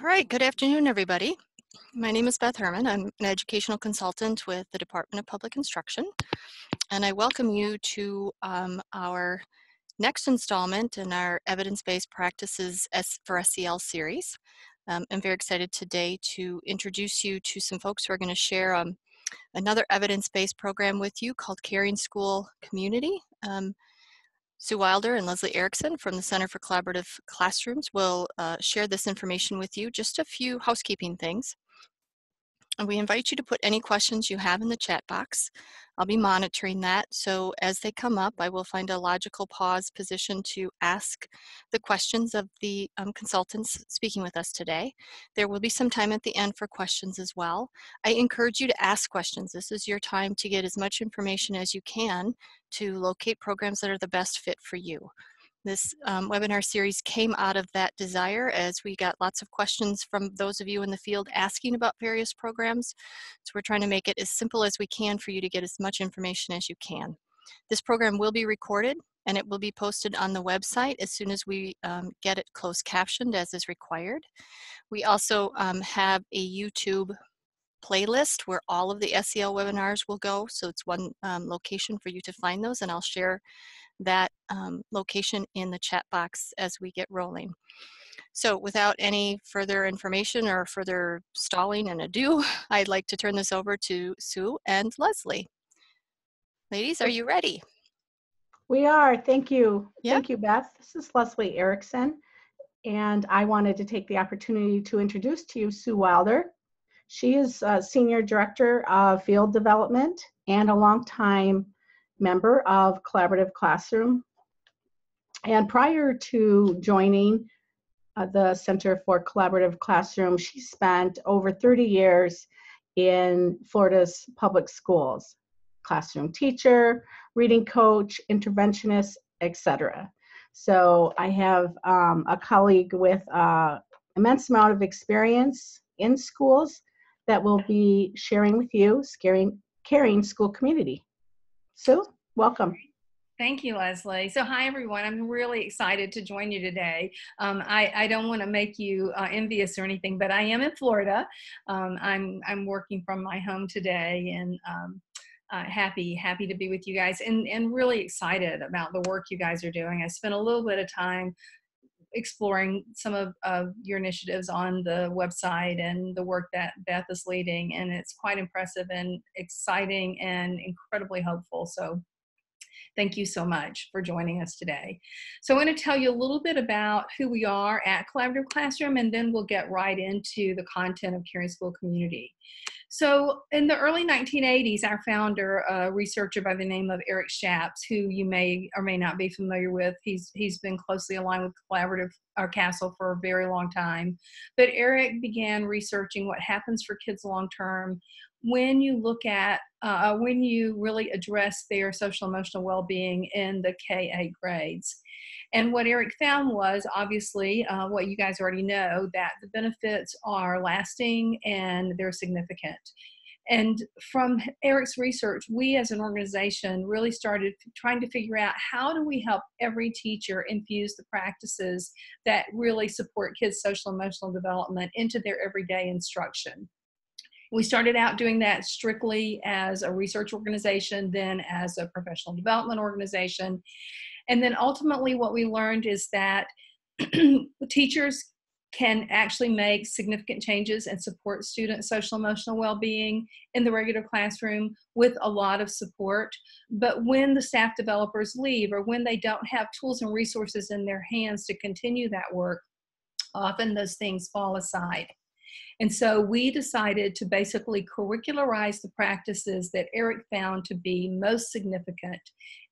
All right, good afternoon, everybody. My name is Beth Herman. I'm an educational consultant with the Department of Public Instruction, and I welcome you to um, our next installment in our evidence-based practices for SEL series. Um, I'm very excited today to introduce you to some folks who are going to share um, another evidence-based program with you called Caring School Community. Um, Sue Wilder and Leslie Erickson from the Center for Collaborative Classrooms will uh, share this information with you. Just a few housekeeping things. And we invite you to put any questions you have in the chat box. I'll be monitoring that. So as they come up, I will find a logical pause position to ask the questions of the um, consultants speaking with us today. There will be some time at the end for questions as well. I encourage you to ask questions. This is your time to get as much information as you can to locate programs that are the best fit for you. This um, webinar series came out of that desire as we got lots of questions from those of you in the field asking about various programs. So we're trying to make it as simple as we can for you to get as much information as you can. This program will be recorded and it will be posted on the website as soon as we um, get it closed captioned as is required. We also um, have a YouTube playlist where all of the SEL webinars will go. So it's one um, location for you to find those and I'll share that um, location in the chat box as we get rolling. So without any further information or further stalling and ado, I'd like to turn this over to Sue and Leslie. Ladies, are you ready? We are. Thank you. Yep. Thank you, Beth. This is Leslie Erickson, and I wanted to take the opportunity to introduce to you Sue Wilder. She is Senior Director of Field Development and a longtime member of Collaborative Classroom. And prior to joining uh, the Center for Collaborative Classroom, she spent over 30 years in Florida's public schools, classroom teacher, reading coach, interventionist, etc. So I have um, a colleague with uh, immense amount of experience in schools that will be sharing with you, scaring, caring school community. Sue, welcome. Thank you, Leslie. So, hi everyone. I'm really excited to join you today. Um, I, I, don't want to make you uh, envious or anything, but I am in Florida. Um, I'm I'm working from my home today, and um, uh, happy happy to be with you guys, and and really excited about the work you guys are doing. I spent a little bit of time exploring some of, of your initiatives on the website and the work that Beth is leading. And it's quite impressive and exciting and incredibly hopeful. So Thank you so much for joining us today. So I'm going to tell you a little bit about who we are at Collaborative Classroom, and then we'll get right into the content of Caring School Community. So in the early 1980s, our founder, a researcher by the name of Eric Schaps, who you may or may not be familiar with, he's he's been closely aligned with Collaborative uh, or CASEL for a very long time. But Eric began researching what happens for kids long term when you look at uh, when you really address their social emotional well-being in the K8 grades. And what Eric found was obviously uh, what you guys already know that the benefits are lasting and they're significant. And from Eric's research, we as an organization really started trying to figure out how do we help every teacher infuse the practices that really support kids' social emotional development into their everyday instruction. We started out doing that strictly as a research organization, then as a professional development organization. And then ultimately, what we learned is that teachers can actually make significant changes and support student social emotional well-being in the regular classroom with a lot of support but when the staff developers leave or when they don't have tools and resources in their hands to continue that work often those things fall aside and so we decided to basically curricularize the practices that Eric found to be most significant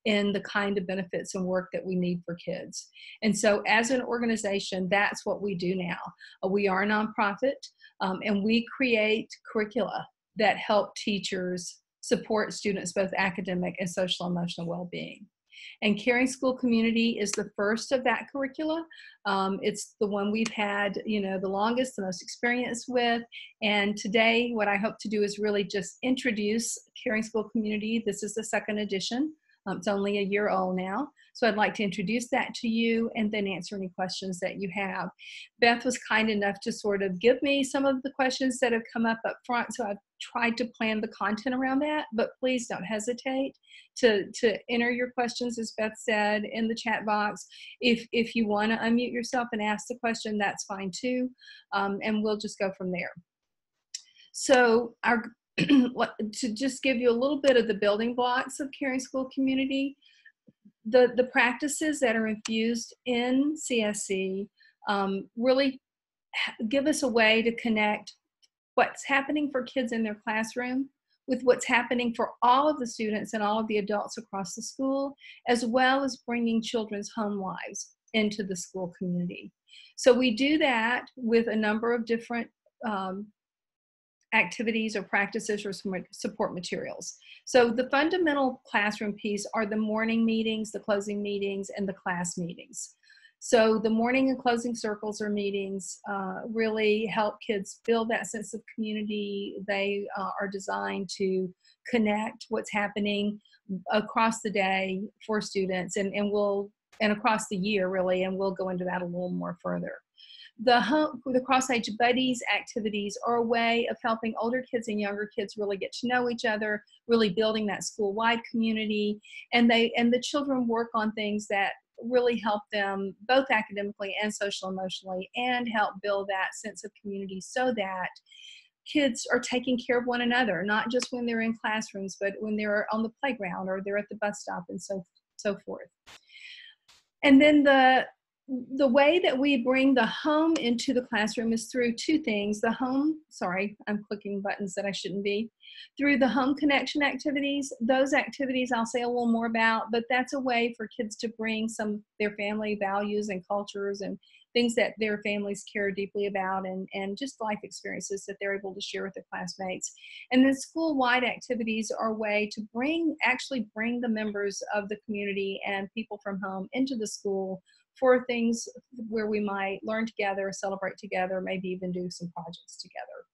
in the kind of benefits and work that we need for kids. And so, as an organization, that's what we do now. Uh, we are a nonprofit um, and we create curricula that help teachers support students both academic and social emotional well-being. And Caring School Community is the first of that curricula. Um, it's the one we've had, you know, the longest, the most experience with. And today, what I hope to do is really just introduce Caring School Community. This is the second edition. Um, it's only a year old now. So I'd like to introduce that to you and then answer any questions that you have. Beth was kind enough to sort of give me some of the questions that have come up up front. So I've tried to plan the content around that, but please don't hesitate to, to enter your questions, as Beth said, in the chat box. If, if you want to unmute yourself and ask the question, that's fine too. Um, and we'll just go from there. So our to just give you a little bit of the building blocks of caring school community, the, the practices that are infused in CSC um, really give us a way to connect what's happening for kids in their classroom with what's happening for all of the students and all of the adults across the school, as well as bringing children's home lives into the school community. So we do that with a number of different um, activities or practices or support materials. So the fundamental classroom piece are the morning meetings, the closing meetings, and the class meetings. So the morning and closing circles or meetings uh, really help kids build that sense of community. They uh, are designed to connect what's happening across the day for students and, and we'll and across the year really and we'll go into that a little more further the home, the cross age buddies activities are a way of helping older kids and younger kids really get to know each other really building that school wide community and they and the children work on things that really help them both academically and social emotionally and help build that sense of community so that kids are taking care of one another not just when they're in classrooms but when they're on the playground or they're at the bus stop and so so forth. And then the the way that we bring the home into the classroom is through two things the home sorry i'm clicking buttons that i shouldn't be through the home connection activities those activities i'll say a little more about but that's a way for kids to bring some their family values and cultures and things that their families care deeply about and, and just life experiences that they're able to share with their classmates. And then school-wide activities are a way to bring, actually bring the members of the community and people from home into the school for things where we might learn together, celebrate together, maybe even do some projects together.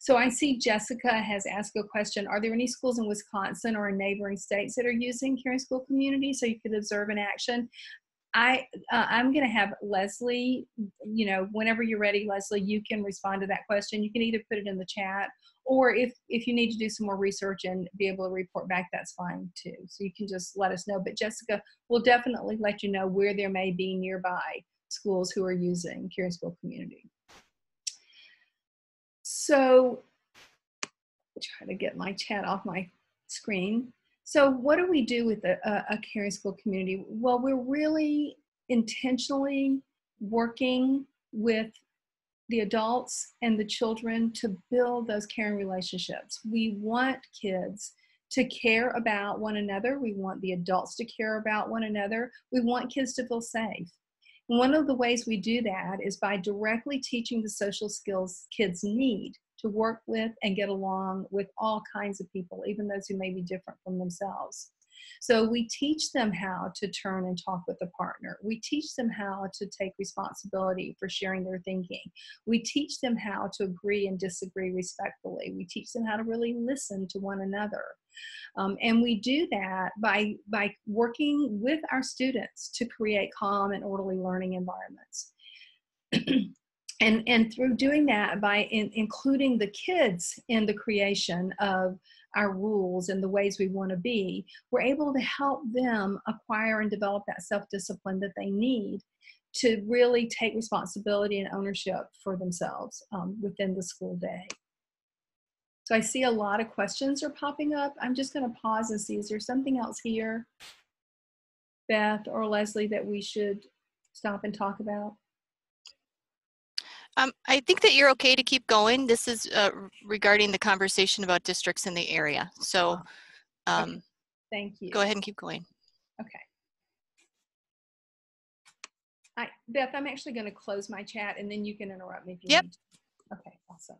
So I see Jessica has asked a question. Are there any schools in Wisconsin or in neighboring states that are using Caring School Community so you could observe in action? I uh, I'm going to have Leslie. You know, whenever you're ready, Leslie, you can respond to that question. You can either put it in the chat, or if if you need to do some more research and be able to report back, that's fine too. So you can just let us know. But Jessica will definitely let you know where there may be nearby schools who are using School Community. So try to get my chat off my screen. So what do we do with a, a, a school community? Well, we're really intentionally working with the adults and the children to build those caring relationships. We want kids to care about one another. We want the adults to care about one another. We want kids to feel safe. one of the ways we do that is by directly teaching the social skills kids need to work with and get along with all kinds of people, even those who may be different from themselves. So we teach them how to turn and talk with a partner. We teach them how to take responsibility for sharing their thinking. We teach them how to agree and disagree respectfully. We teach them how to really listen to one another. Um, and we do that by, by working with our students to create calm and orderly learning environments. and and through doing that by in, including the kids in the creation of our rules and the ways we want to be we're able to help them acquire and develop that self-discipline that they need to really take responsibility and ownership for themselves um, within the school day. So i see a lot of questions are popping up. I'm just going to pause and see is there something else here beth or leslie that we should stop and talk about um, I think that you're okay to keep going. This is uh, regarding the conversation about districts in the area. So ah, um, okay. thank you. Go ahead and keep going. Okay. I, Beth, I'm actually going to close my chat and then you can interrupt me if you yep. need. Okay, awesome.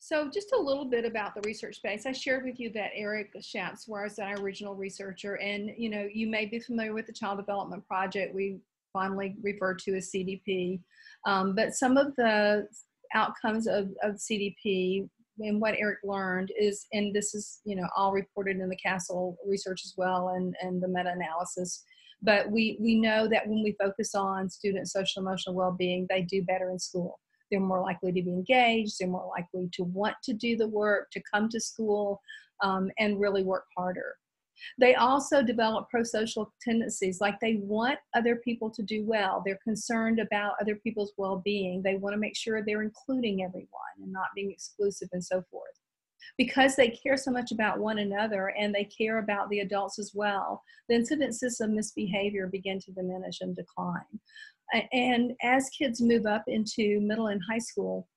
So just a little bit about the research space. I shared with you that Eric Schaps was our original researcher and you know, you may be familiar with the Child Development Project. We fondly referred to as CDP. Um, but some of the outcomes of, of CDP and what Eric learned is, and this is you know all reported in the CASEL research as well, and and the meta-analysis. But we we know that when we focus on student social emotional well-being, they do better in school. They're more likely to be engaged. They're more likely to want to do the work, to come to school, um, and really work harder. They also develop pro-social tendencies, like they want other people to do well. They're concerned about other people's well-being. They want to make sure they're including everyone and not being exclusive and so forth. Because they care so much about one another and they care about the adults as well, the incidences of misbehavior begin to diminish and decline. And as kids move up into middle and high school,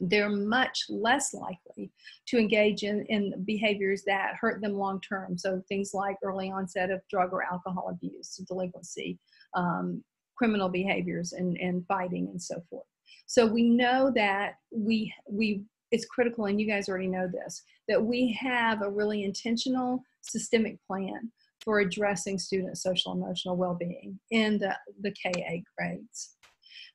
they're much less likely to engage in, in behaviors that hurt them long term. So things like early onset of drug or alcohol abuse, delinquency, um, criminal behaviors, and, and fighting, and so forth. So we know that we we it's critical, and you guys already know this, that we have a really intentional systemic plan for addressing student social emotional well-being in the, the K8 grades.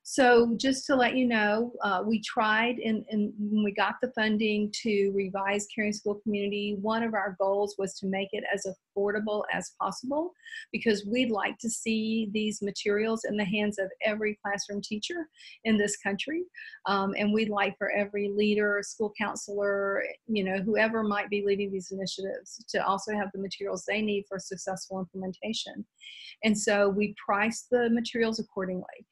So just to let you know, uh, we tried and, when we got the funding to revise Caring School Community, one of our goals was to make it as affordable as possible because we'd like to see these materials in the hands of every classroom teacher in this country. Um, and we'd like for every leader, school counselor, you know, whoever might be leading these initiatives to also have the materials they need for successful implementation. And so we priced the materials accordingly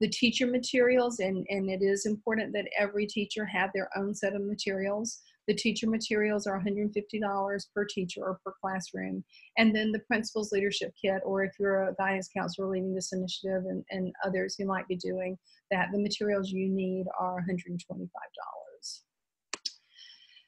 the teacher materials, and, and it is important that every teacher have their own set of materials. The teacher materials are $150 per teacher or per classroom. And then the principal's leadership kit, or if you're a guidance counselor leading this initiative and, and others who might be doing that, the materials you need are $125.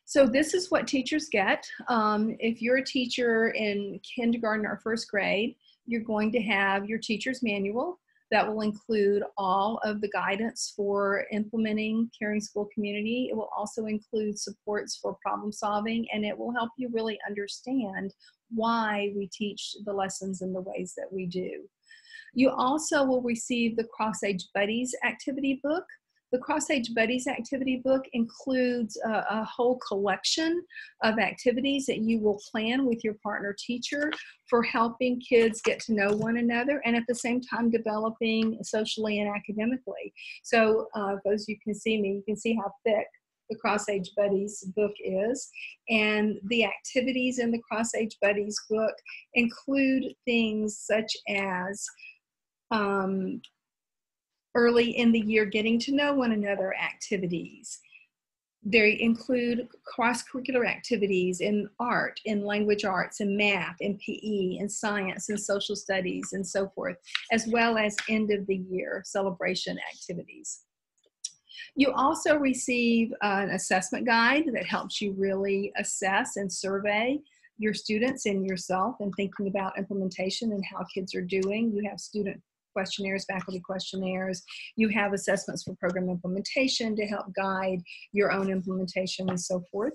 So this is what teachers get. Um, if you're a teacher in kindergarten or first grade, you're going to have your teacher's manual that will include all of the guidance for implementing caring school community. It will also include supports for problem solving and it will help you really understand why we teach the lessons in the ways that we do. You also will receive the Cross Age Buddies activity book. The Cross Age Buddies activity book includes a, a, whole collection of activities that you will plan with your partner teacher for helping kids get to know one another and at the same time developing socially and academically. So, uh, those of you can see me, you can see how thick the Cross Age Buddies book is. And the activities in the Cross Age Buddies book include things such as um, early in the year getting to know one another activities. They include cross curricular activities in art, in language arts, in math, in PE, in science, in social studies, and so forth, as well as end of the year celebration activities. You also receive an assessment guide that helps you really assess and survey your students and yourself and thinking about implementation and how kids are doing. You have student questionnaires, faculty questionnaires. You have assessments for program implementation to help guide your own implementation and so forth.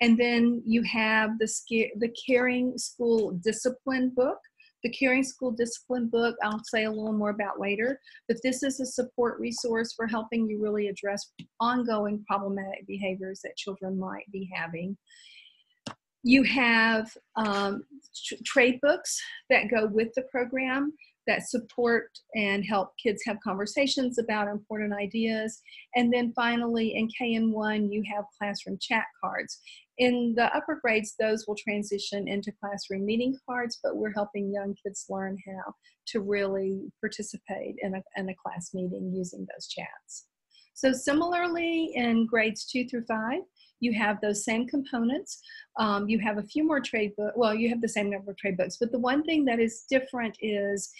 And then you have the, the Caring School Discipline book. The Caring School Discipline book, I'll say a little more about later, but this is a support resource for helping you really address ongoing problematic behaviors that children might be having. You have um, trade books that go with the program that support and help kids have conversations about important ideas. And then finally, in KN1, you have classroom chat cards. In the upper grades, those will transition into classroom meeting cards, but we're helping young kids learn how to really participate in a, in a class meeting using those chats. So similarly, in grades two through five, you have those same components. Um, you have a few more trade books. Well, you have the same number of trade books, but the one thing that is different is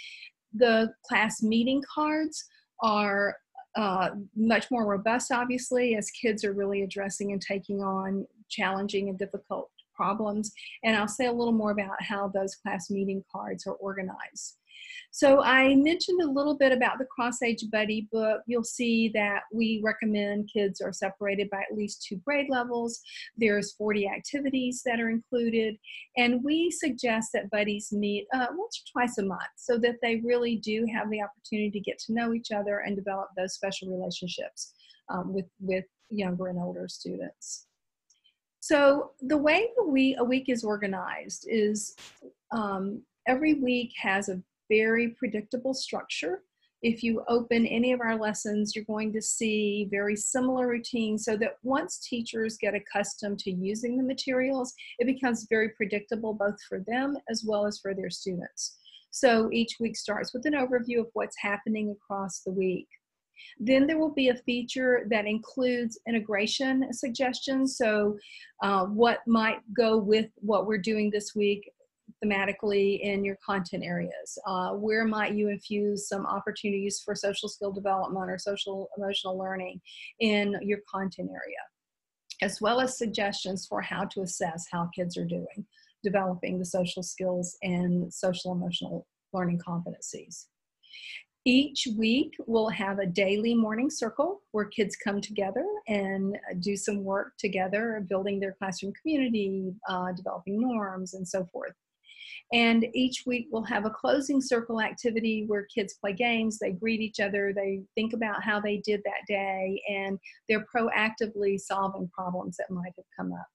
the class meeting cards are uh, much more robust, obviously, as kids are really addressing and taking on challenging and difficult problems. And I'll say a little more about how those class meeting cards are organized. So I mentioned a little bit about the Cross Age Buddy book. You'll see that we recommend kids are separated by at least two grade levels. There's 40 activities that are included, and we suggest that buddies meet uh, once or twice a month so that they really do have the opportunity to get to know each other and develop those special relationships um, with, with younger and older students. So the way we a week is organized is um, every week has a very predictable structure. If you open any of our lessons, you're going to see very similar routines so that once teachers get accustomed to using the materials, it becomes very predictable both for them as well as for their students. So each week starts with an overview of what's happening across the week. Then there will be a feature that includes integration suggestions. So, uh, what might go with what we're doing this week thematically in your content areas? Uh, where might you infuse some opportunities for social skill development or social emotional learning in your content area? As well as suggestions for how to assess how kids are doing, developing the social skills and social emotional learning competencies. Each week, we'll have a daily morning circle where kids come together and do some work together, building their classroom community, uh, developing norms, and so forth. And each week we'll have a closing circle activity where kids play games, they greet each other, they think about how they did that day, and they're proactively solving problems that might have come up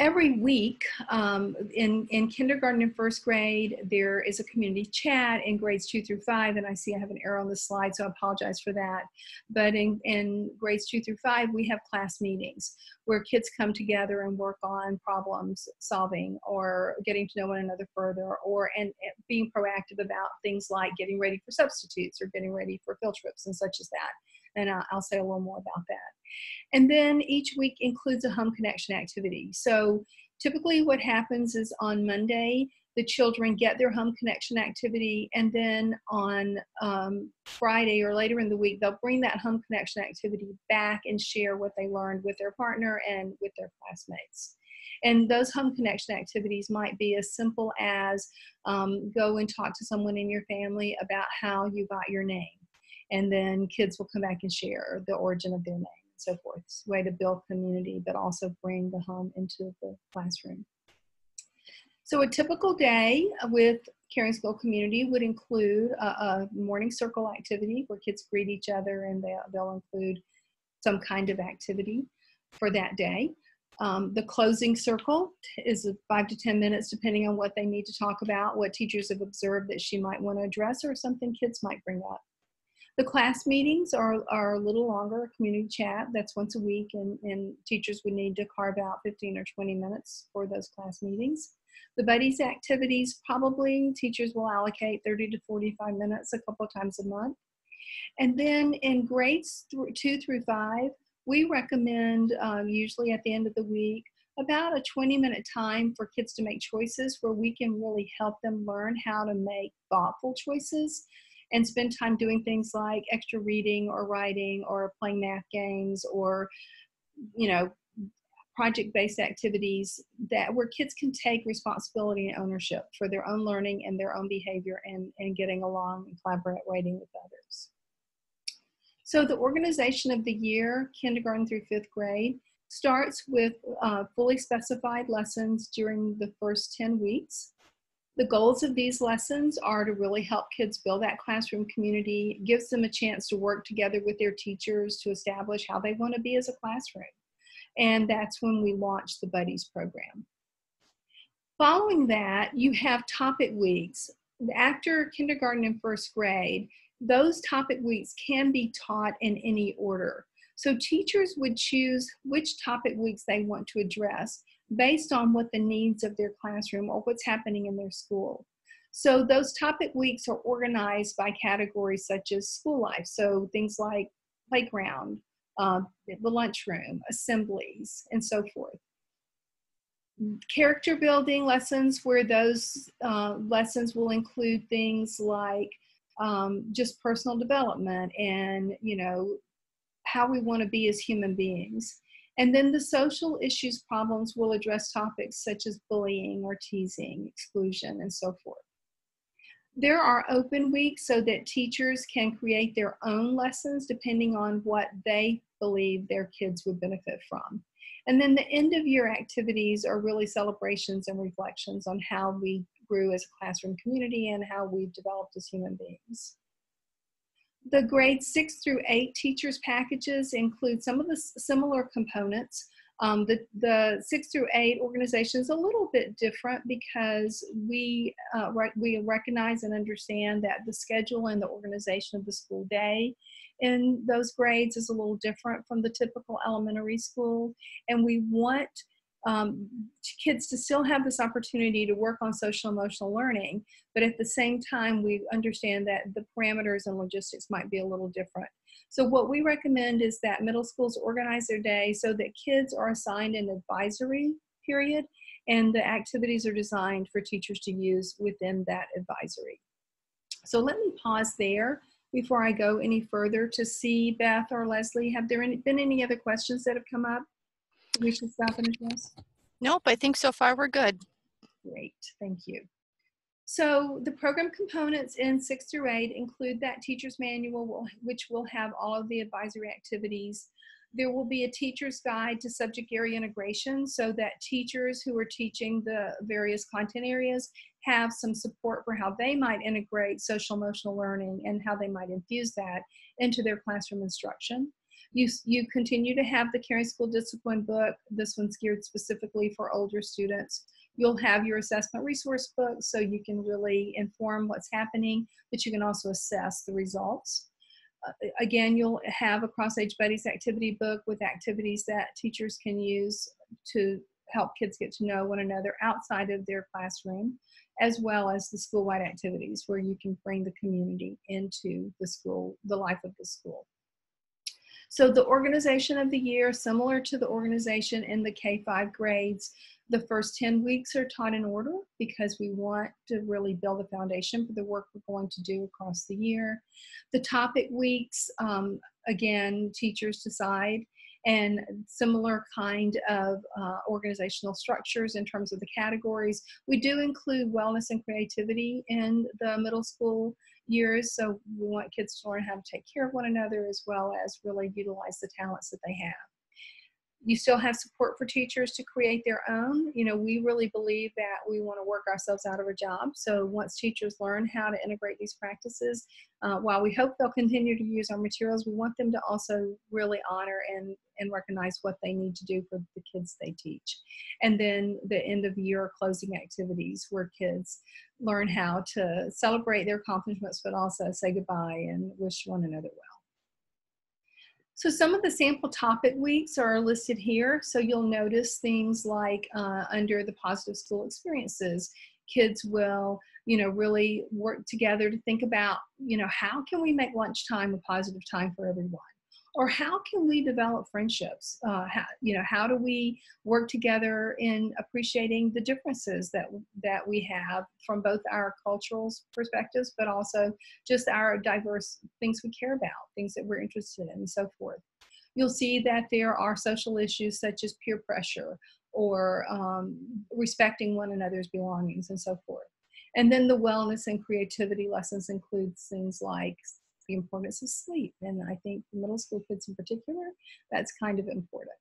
every week um, in, in kindergarten and first grade, there is a community chat in grades two through five. And I see I have an error on the slide, so I apologize for that. But in, in grades two through five, we have class meetings where kids come together and work on problems solving or getting to know one another further or and, and being proactive about things like getting ready for substitutes or getting ready for field trips and such as that and I'll, say a little more about that. And then each week includes a home connection activity. So typically what happens is on Monday, the children get their home connection activity and then on um, friday or later in the week they'll bring that home connection activity back and share what they learned with their partner and with their classmates and those home connection activities might be as simple as um, go and talk to someone in your family about how you got your name and then kids will come back and share the origin of their name and so forth. It's a way to build community, but also bring the home into the classroom. So a typical day with Caring School Community would include a, a, morning circle activity where kids greet each other and they'll, they'll include some kind of activity for that day. Um, the closing circle is five to 10 minutes, depending on what they need to talk about, what teachers have observed that she might want to address, or something kids might bring up. The class meetings are, are a little longer, community chat, that's once a week, and, and teachers would need to carve out 15 or 20 minutes for those class meetings. The buddies activities, probably teachers will allocate 30 to 45 minutes a couple times a month. And then in grades th- two through five, we recommend um, usually at the end of the week about a 20 minute time for kids to make choices where we can really help them learn how to make thoughtful choices and spend time doing things like extra reading or writing or playing math games or you know project based activities that where kids can take responsibility and ownership for their own learning and their own behavior and, and getting along and collaborating with others. So the organization of the year, kindergarten through fifth grade, starts with uh, fully specified lessons during the first 10 weeks. The goals of these lessons are to really help kids build that classroom community, gives them a chance to work together with their teachers to establish how they want to be as a classroom. And that's when we launched the Buddies program. Following that, you have topic weeks. After kindergarten and first grade, those topic weeks can be taught in any order. So teachers would choose which topic weeks they want to address based on what the needs of their classroom or what's happening in their school. So those topic weeks are organized by categories such as school life. So things like playground, uh, the lunchroom, assemblies, and so forth. Character building lessons, where those uh, lessons will include things like um, just personal development and, you know, how we want to be as human beings. And then the social issues problems will address topics such as bullying or teasing, exclusion, and so forth. There are open weeks so that teachers can create their own lessons depending on what they believe their kids would benefit from. And then the end of year activities are really celebrations and reflections on how we grew as a classroom community and how we've developed as human beings. The grade six through eight teachers packages include some of the similar components. Um, the, the six through eight organization is a little bit different because we, uh, re- we recognize and understand that the schedule and the organization of the school day in those grades is a little different from the typical elementary school. And we want um, kids to still have this opportunity to work on social emotional learning, but at the same time, we understand that the parameters and logistics might be a little different. So what we recommend is that middle schools organize their day so that kids are assigned an advisory period and the activities are designed for teachers to use within that advisory. So let me pause there before I go any further to see Beth or Leslie. Have there any, been any other questions that have come up we should stop and address? Nope, I think so far we're good. Great, thank you. So the program components in six through eight include that teacher's manual, which will have all of the advisory activities. There will be a teacher's guide to subject area integration so that teachers who are teaching the various content areas have some support for how they might integrate social emotional learning and how they might infuse that into their classroom instruction. You, you continue to have the Caring School Discipline book. This one's geared specifically for older students. You'll have your assessment resource book so you can really inform what's happening, but you can also assess the results. Uh, again, you'll have a Cross Age Buddies activity book with activities that teachers can use to help kids get to know one another outside of their classroom, as well as the school-wide activities where you can bring the community into the school, the life of the school. So the organization of the year, similar to the organization in the K-5 grades, the first 10 weeks are taught in order because we want to really build a foundation for the work we're going to do across the year. The topic weeks, um, again, teachers decide and similar kind of uh, organizational structures in terms of the categories. We do include wellness and creativity in the middle school years, so we want kids to learn how to take care of one another as well as really utilize the talents that they have you still have support for teachers to create their own. You know, we really believe that we want to work ourselves out of a job. So once teachers learn how to integrate these practices, uh, while we hope they'll continue to use our materials, we want them to also really honor and, and recognize what they need to do for the kids they teach. And then the end of the year closing activities where kids learn how to celebrate their accomplishments, but also say goodbye and wish one another well. So some of the sample topic weeks are listed here. So you'll notice things like uh, under the positive school experiences, kids will, you know, really work together to think about, you know, how can we make lunchtime a positive time for everyone? Or how can we develop friendships? Uh, how, you know how do we work together in appreciating the differences that that we have from both our cultural perspectives but also just our diverse things we care about things that we're interested in and so forth? You'll see that there are social issues such as peer pressure or um, respecting one another's belongings and so forth. And then the wellness and creativity lessons includes things like the importance of sleep. And I think middle school kids in particular, that's kind of important.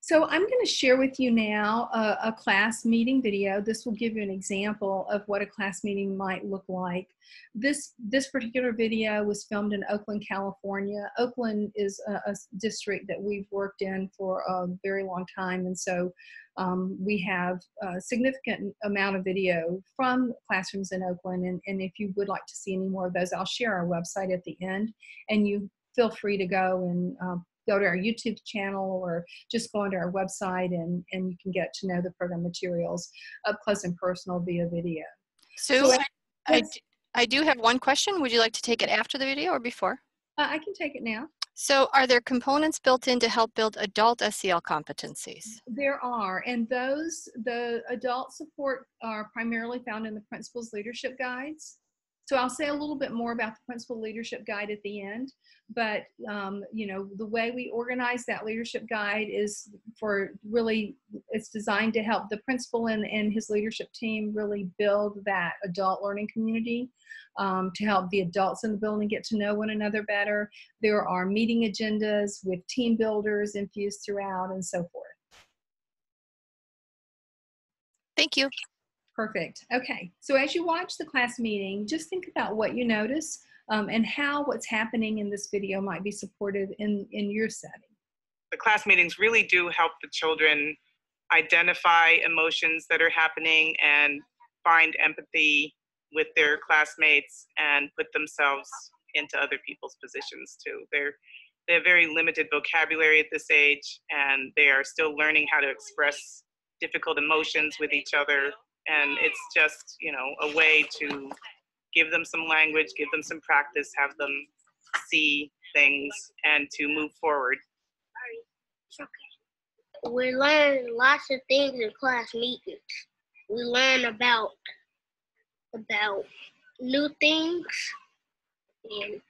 So I'm going to share with you now a, a, class meeting video. This will give you an example of what a class meeting might look like. This, this particular video was filmed in Oakland, California. Oakland is a, a district that we've worked in for a very long time. And so um, we have a significant amount of video from classrooms in Oakland. And, and if you would like to see any more of those, I'll share our website at the end. And you feel free to go and uh, go to our YouTube channel or just go onto our website and, and you can get to know the program materials up close and personal via video. Sue, so, I, I, I do have one question. Would you like to take it after the video or before? Uh, I can take it now. So are there components built in to help build adult SEL competencies? There are, and those, the adult support are primarily found in the principal's leadership guides. So I'll say a little bit more about the principal leadership guide at the end, but um, you know the way we organize that leadership guide is for really it's designed to help the principal and, and his leadership team really build that adult learning community um, to help the adults in the building get to know one another better. There are meeting agendas with team builders infused throughout and so forth. Thank you. Perfect. Okay. So as you watch the class meeting, just think about what you notice um, and how what's happening in this video might be supported in, in your setting. the class meetings really do help the children identify emotions that are happening and find empathy with their classmates and put themselves into other people's positions too. They're they have very limited vocabulary at this age and they are still learning how to express difficult emotions with each other and it's just you know a way to give them some language give them some practice have them see things and to move forward we learn lots of things in class meetings we learn about about new things and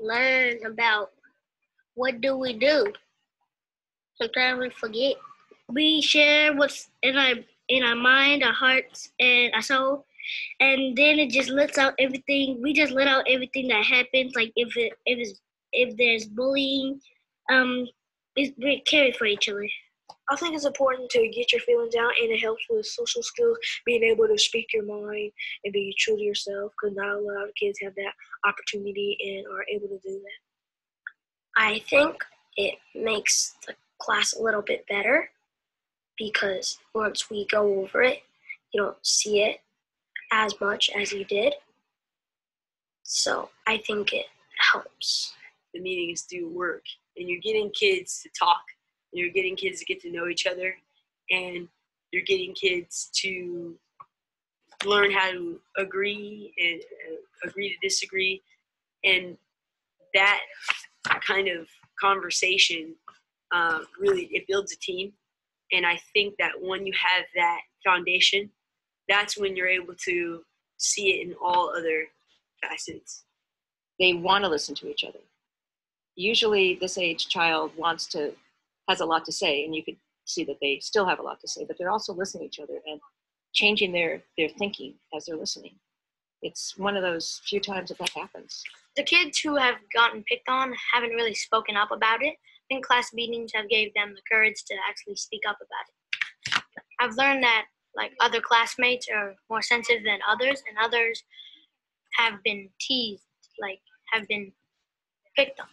learn about what do we do. Sometimes we forget. We share what's in our in our mind, our hearts, and our soul, and then it just lets out everything. We just let out everything that happens. Like if it if it's if there's bullying, um, we care for each other. I think it's important to get your feelings out, and it helps with social skills, being able to speak your mind and be true to yourself. Because not a lot of kids have that opportunity and are able to do that. I think it makes the class a little bit better because once we go over it, you don't see it as much as you did. So I think it helps. The meetings do work, and you're getting kids to talk, and you're getting kids to get to know each other, and you're getting kids to learn how to agree and uh, agree to disagree, and that kind of conversation uh, really it builds a team and i think that when you have that foundation that's when you're able to see it in all other facets. They want to listen to each other. Usually this age child wants to has a lot to say and you could see that they still have a lot to say but they're also listening to each other and changing their their thinking as they're listening. It's one of those few times that that happens. The kids who have gotten picked on haven't really spoken up about it. I think class meetings have gave them the courage to actually speak up about it. I've learned that like other classmates are more sensitive than others, and others have been teased, like have been picked on.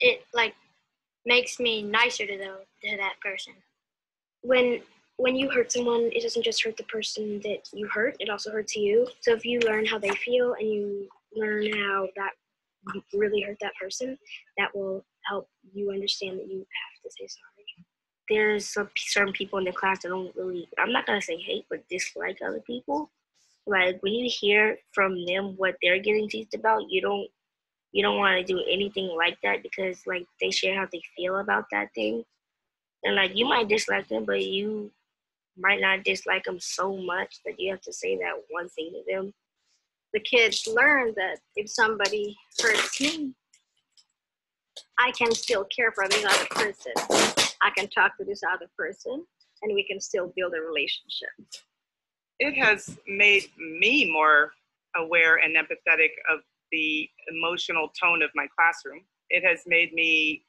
It like makes me nicer to the to that person. When when you hurt someone, it doesn't just hurt the person that you hurt; it also hurts you. So if you learn how they feel and you learn how that really hurt that person, that will help you understand that you have to say sorry. There's some certain people in the class that don't really, I'm not gonna say hate, but dislike other people. Like when you hear from them what they're getting teased about, you don't you don't want to do anything like that because like they share how they feel about that thing, and like you might dislike them, but you might not dislike them so much that you have to say that one thing to them the kids learn that if somebody hurts me, I can still care for this other person. I can talk to this other person and we can still build a relationship. It has made me more aware and empathetic of the emotional tone of my classroom. It has made me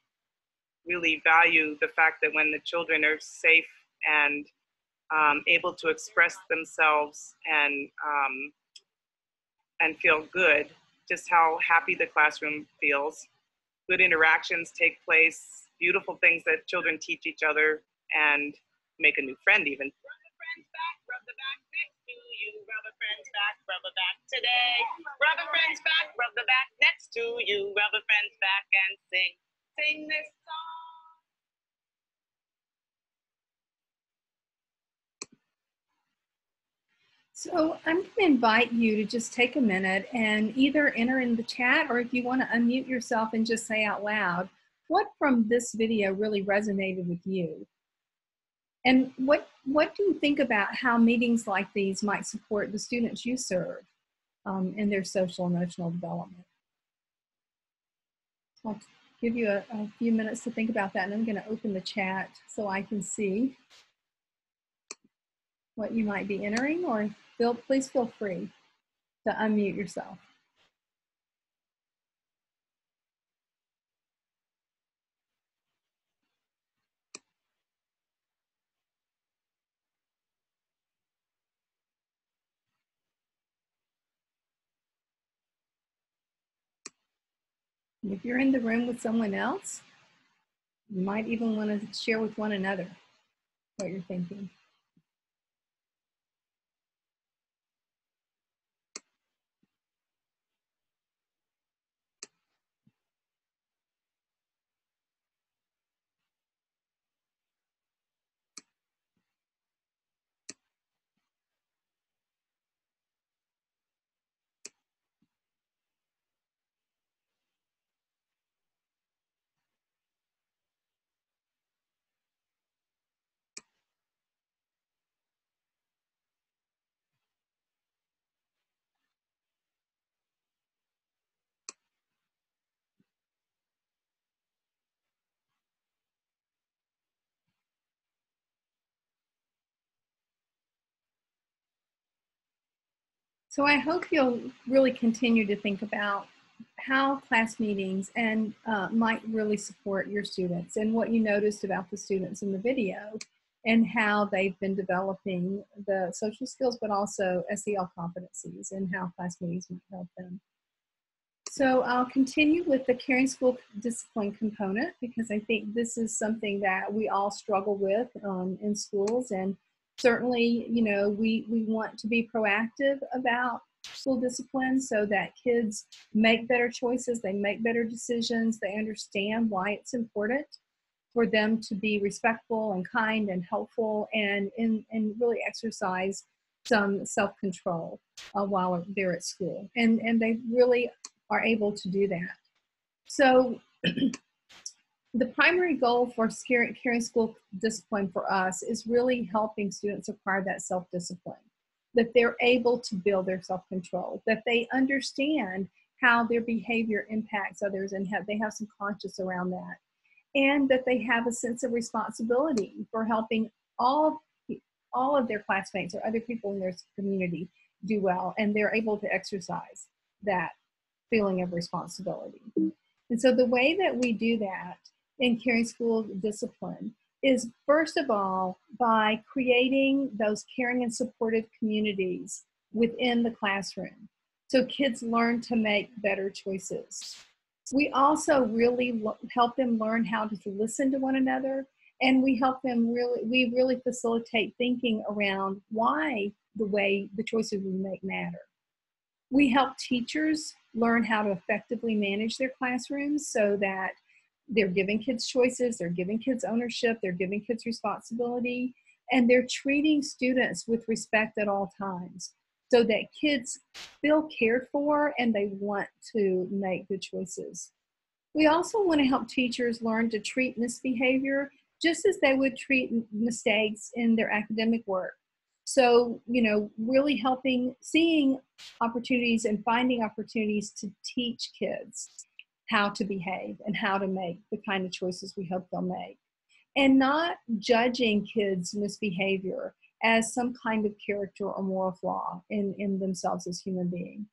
really value the fact that when the children are safe and um, able to express themselves and um, and feel good, just how happy the classroom feels. Good interactions take place, beautiful things that children teach each other and make a new friend even. Back, friend's back, back next to you. Friend's back and sing, sing this song. So I'm going to invite you to just take a minute and either enter in the chat or if you want to unmute yourself and just say out loud, what from this video really resonated with you? And what, what do you think about how meetings like these might support the students you serve um, in their social emotional development? I'll give you a, a few minutes to think about that and I'm going to open the chat so I can see what you might be entering or feel, please feel free to unmute yourself. If you're in the room with someone else, you might even want to share with one another what you're thinking. So I hope you'll really continue to think about how class meetings and uh, might really support your students and what you noticed about the students in the video and how they've been developing the social skills but also SEL competencies and how class meetings might help them. So I'll continue with the caring school discipline component because I think this is something that we all struggle with um, in schools and certainly, you know, we, we want to be proactive about school discipline so that kids make better choices, they make better decisions, they understand why it's important for them to be respectful and kind and helpful and, and, and really exercise some self-control uh, while they're at school. And, and they really are able to do that. So the primary goal for caring school discipline for us is really helping students acquire that self-discipline that they're able to build their self-control that they understand how their behavior impacts others and have, they have some conscious around that and that they have a sense of responsibility for helping all all of their classmates or other people in their community do well and they're able to exercise that feeling of responsibility. And so the way that we do that in caring school discipline is first of all by creating those caring and supportive communities within the classroom so kids learn to make better choices. We also really help them learn how to listen to one another and we help them really we really facilitate thinking around why the way the choices we make matter. We help teachers learn how to effectively manage their classrooms so that they're giving kids choices, they're giving kids ownership, they're giving kids responsibility, and they're treating students with respect at all times so that kids feel cared for and they want to make good choices. We also want to help teachers learn to treat misbehavior just as they would treat mistakes in their academic work. So, you know, really helping, seeing opportunities and finding opportunities to teach kids how to behave and how to make the kind of choices we hope they'll make. And not judging kids' misbehavior as some kind of character or moral flaw in, in themselves as human beings.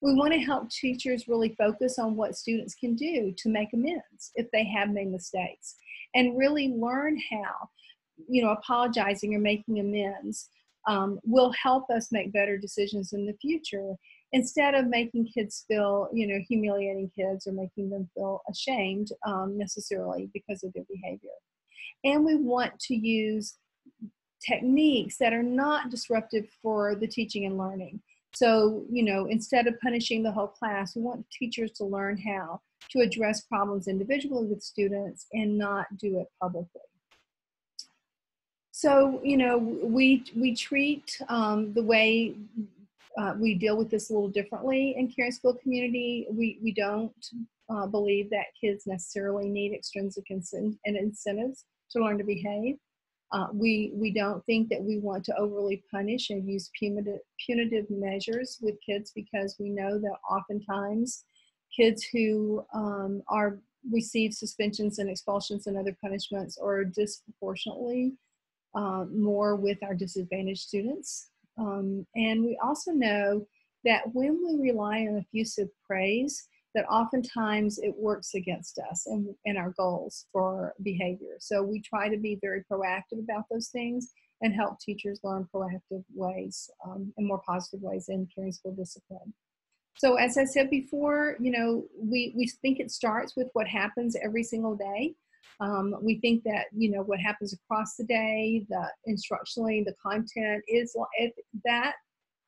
We want to help teachers really focus on what students can do to make amends if they have made mistakes and really learn how, you know, apologizing or making amends um, will help us make better decisions in the future instead of making kids feel, you know, humiliating kids or making them feel ashamed um, necessarily because of their behavior. And we want to use techniques that are not disruptive for the teaching and learning. So, you know, instead of punishing the whole class, we want teachers to learn how to address problems individually with students and not do it publicly. So, you know, we, we treat um, the way uh, we deal with this a little differently in caring school community. We, we don't uh, believe that kids necessarily need extrinsic and incentives to learn to behave. Uh, we, we don't think that we want to overly punish and use punitive, punitive measures with kids because we know that oftentimes kids who um, are receive suspensions and expulsions and other punishments are disproportionately uh, more with our disadvantaged students. Um, and we also know that when we rely on effusive praise, that oftentimes it works against us and, and our goals for behavior. So we try to be very proactive about those things and help teachers learn proactive ways um, and more positive ways in caring school discipline. So as I said before, you know, we, we think it starts with what happens every single day. Um, we think that you know what happens across the day, the instructionally, the content is if that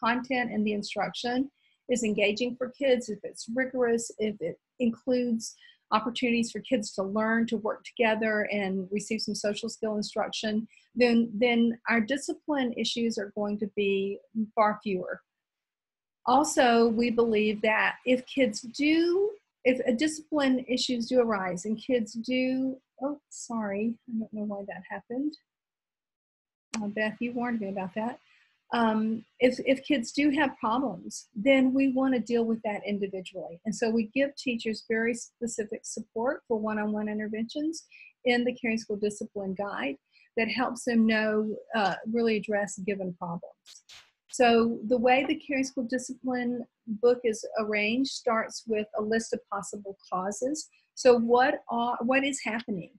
content and the instruction is engaging for kids, if it's rigorous, if it includes opportunities for kids to learn to work together and receive some social skill instruction, then then our discipline issues are going to be far fewer. Also, we believe that if kids do if discipline issues do arise and kids do, oh, sorry, I don't know why that happened. Uh, Beth, you warned me about that. Um, if, if kids do have problems, then we want to deal with that individually. And so we give teachers very specific support for one on one interventions in the Caring School Discipline Guide that helps them know, uh, really address given problems. So the way the Caring School Discipline book is arranged starts with a list of possible causes. So what are what is happening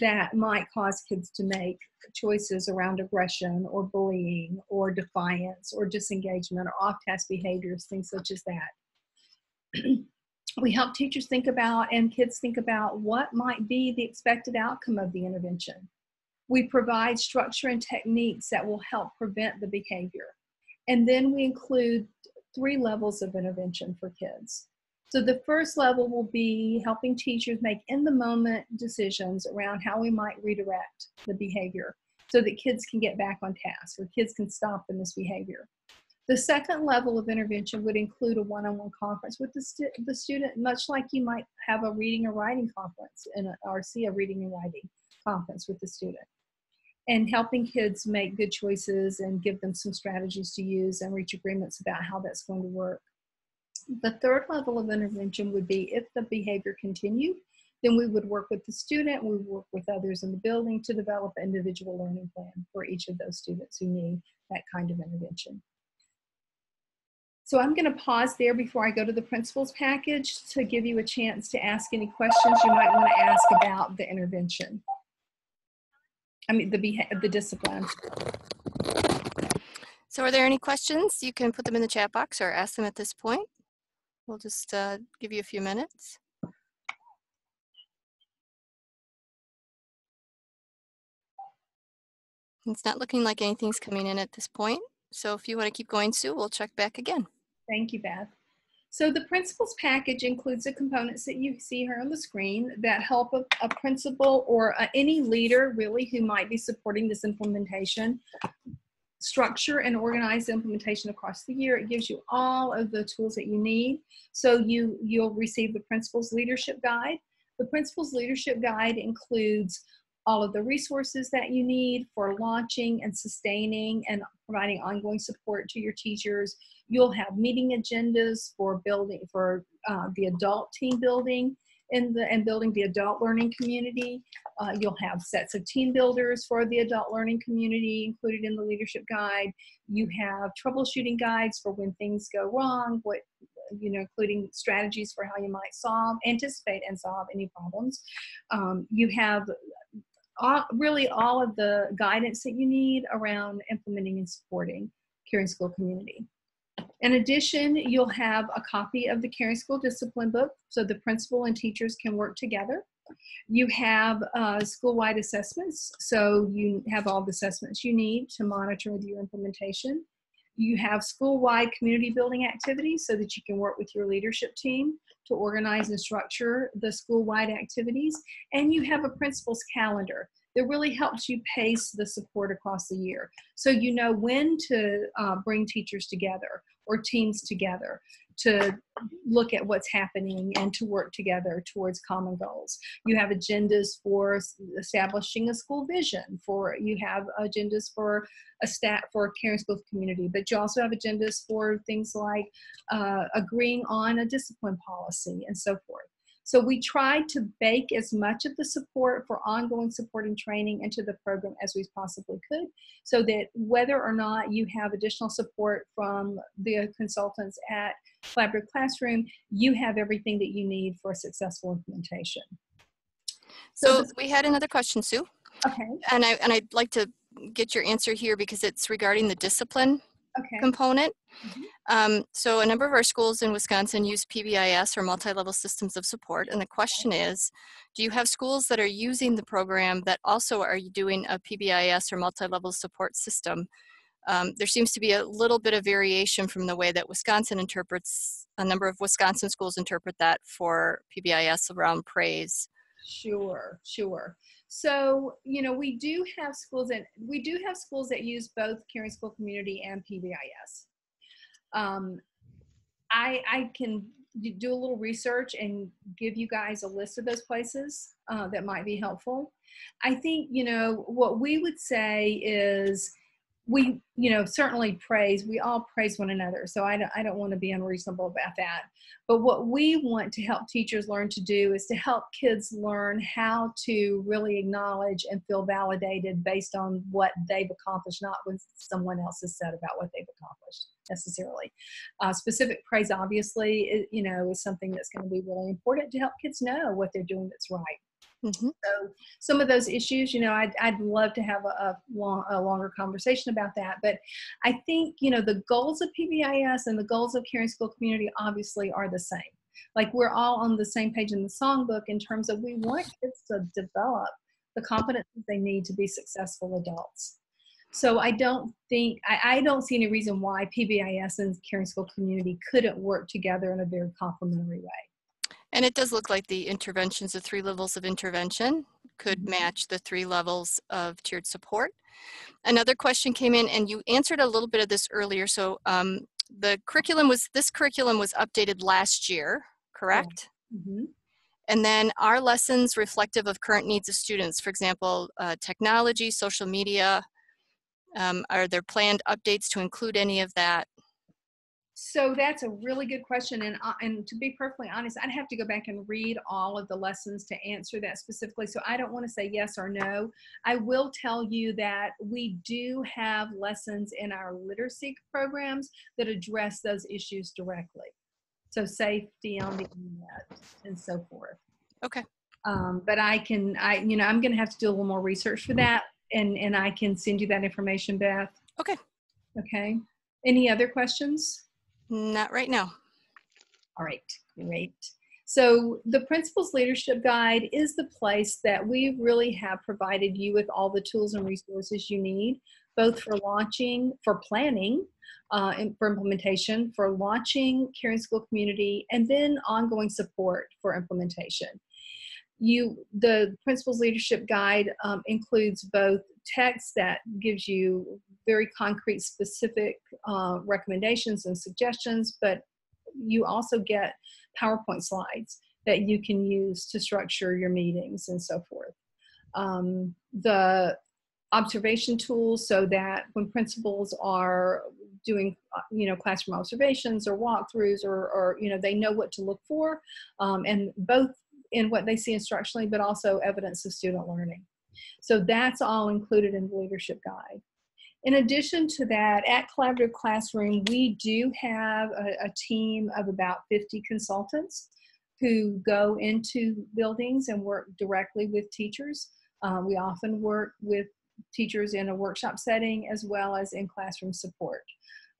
that might cause kids to make choices around aggression or bullying or defiance or disengagement or off-task behaviors, things such as that. we help teachers think about and kids think about what might be the expected outcome of the intervention. We provide structure and techniques that will help prevent the behavior. And then we include three levels of intervention for kids. So the first level will be helping teachers make in the moment decisions around how we might redirect the behavior so that kids can get back on task or kids can stop the misbehavior. The second level of intervention would include a one-on-one conference with the, stu the student, much like you might have a reading or writing conference in a, or see a reading and writing conference with the student and helping kids make good choices and give them some strategies to use and reach agreements about how that's going to work. The third level of intervention would be if the behavior continued, then we would work with the student, we would work with others in the building to develop an individual learning plan for each of those students who need that kind of intervention. So I'm going to pause there before I go to the principals package to give you a chance to ask any questions you might want to ask about the intervention. I mean, the, the discipline. So are there any questions? You can put them in the chat box or ask them at this point. We'll just uh, give you a few minutes. It's not looking like anything's coming in at this point. So if you want to keep going, Sue, we'll check back again. Thank you, Beth. So the principals package includes the components that you see here on the screen that help a, a principal or a, any leader really who might be supporting this implementation structure and organize the implementation across the year. It gives you all of the tools that you need. So you, you'll receive the principal's leadership guide. The principal's leadership guide includes all of the resources that you need for launching and sustaining and providing ongoing support to your teachers. You'll have meeting agendas for building for uh, the adult team building in the and building the adult learning community. Uh, you'll have sets of team builders for the adult learning community included in the leadership guide. You have troubleshooting guides for when things go wrong, what you know, including strategies for how you might solve, anticipate and solve any problems. Um, you have all, really all of the guidance that you need around implementing and supporting Caring School Community. In addition, you'll have a copy of the Caring School Discipline Book so the principal and teachers can work together. You have uh, school-wide assessments, so you have all the assessments you need to monitor your implementation. You have school-wide community building activities so that you can work with your leadership team to organize and structure the school-wide activities. And you have a principal's calendar that really helps you pace the support across the year. So you know when to uh, bring teachers together or teams together to look at what's happening and to work together towards common goals. You have agendas for establishing a school vision, for you have agendas for a stat for caring school community, but you also have agendas for things like uh, agreeing on a discipline policy and so forth. So we tried to bake as much of the support for ongoing support and training into the program as we possibly could so that whether or not you have additional support from the consultants at Collaborative Classroom, you have everything that you need for a successful implementation. So, so we had another question, Sue. Okay. And, I, and I'd like to get your answer here because it's regarding the discipline Okay. component. Mhm. Um, so a number of our schools in Wisconsin use PBIS or multi-level systems of support. And the question is, do you have schools that are using the program that also are doing a PBIS or multi-level support system? Um, there seems to be a little bit of variation from the way that Wisconsin interprets, a number of Wisconsin schools interpret that for PBIS around praise. Sure, sure. So, you know, we do have schools and we do have schools that use both Caring School Community and PBIS. Um, I, I can do a little research and give you guys a list of those places uh, that might be helpful. I think, you know, what we would say is we, you know, certainly praise, we all praise one another. So I don't, I don't want to be unreasonable about that. But what we want to help teachers learn to do is to help kids learn how to really acknowledge and feel validated based on what they've accomplished, not what someone else has said about what they've accomplished necessarily. Uh, specific praise, obviously, is, you know, is something that's going to be really important to help kids know what they're doing that's right. Mm-hmm. So some of those issues, you know, I'd, I'd love to have a, a, long, a longer conversation about that. But I think, you know, the goals of PBIS and the goals of Caring School Community obviously are the same. Like we're all on the same page in the songbook in terms of we want kids to develop the competencies they need to be successful adults. So I don't think, I, I don't see any reason why PBIS and Caring School Community couldn't work together in a very complementary way. And it does look like the interventions, the three levels of intervention could Mhm. match the three levels of tiered support. Another question came in and you answered a little bit of this earlier. So um, the curriculum was, this curriculum was updated last year, correct? Mhm. And then are lessons reflective of current needs of students? For example, uh, technology, social media, um, are there planned updates to include any of that? So that's a really good question, and uh, and to be perfectly honest, I'd have to go back and read all of the lessons to answer that specifically. So I don't want to say yes or no. I will tell you that we do have lessons in our literacy programs that address those issues directly. So safety on the internet and so forth. Okay. Um, but I can, I you know, I'm going to have to do a little more research for that, and and I can send you that information, Beth. Okay. Okay. Any other questions? Not right now. All right, great. So the Principal's Leadership Guide is the place that we really have provided you with all the tools and resources you need, both for launching, for planning, uh, and for implementation, for launching Caring School Community, and then ongoing support for implementation. You, the Principal's Leadership Guide um, includes both text that gives you very concrete, specific uh, recommendations and suggestions, but you also get PowerPoint slides that you can use to structure your meetings and so forth. Um, the observation tools so that when principals are doing uh, you know classroom observations or walkthroughs or, or you know they know what to look for um, and both in what they see instructionally but also evidence of student learning so that's all included in the leadership guide in addition to that, at Collaborative Classroom, we do have a, a, team of about 50 consultants who go into buildings and work directly with teachers. Uh, we often work with teachers in a workshop setting as well as in classroom support.